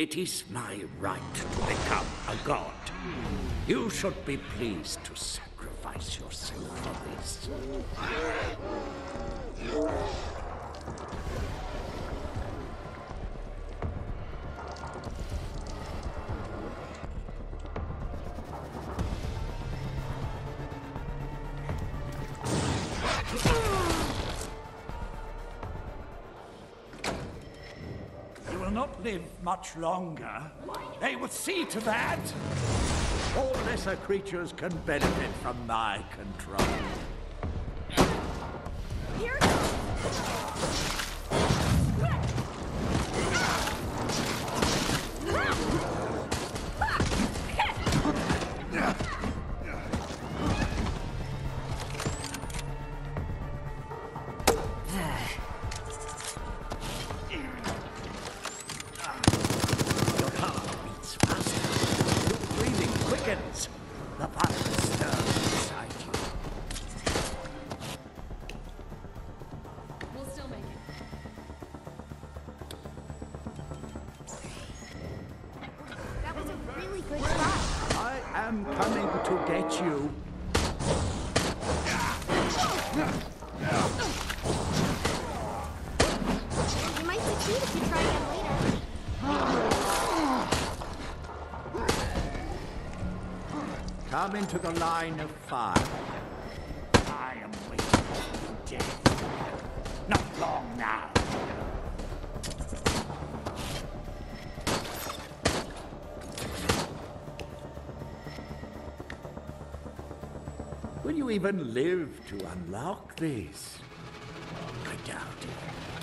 It is my right to become a god. You should be pleased to sacrifice yourself for this. Live much longer. They will see to that. All lesser creatures can benefit from my control. The fire stirs inside you. We'll still make it. That was a really good shot. I am coming to get you. You might succeed if you try again Come into the line of fire. I am waiting for you dead. Not long now. Will you even live to unlock this? I doubt it.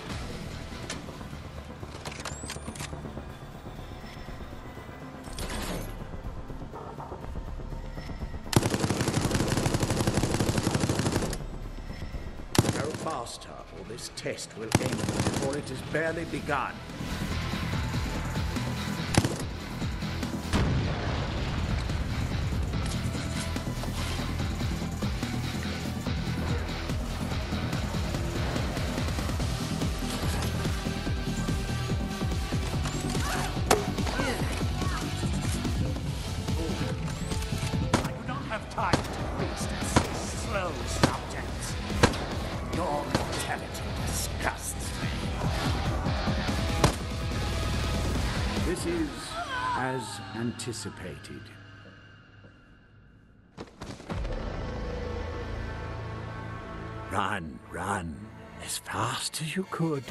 Faster, or this test will end before it has barely begun. I do not have time to waste as slow subjects. This is as anticipated. Run, run, as fast as you could.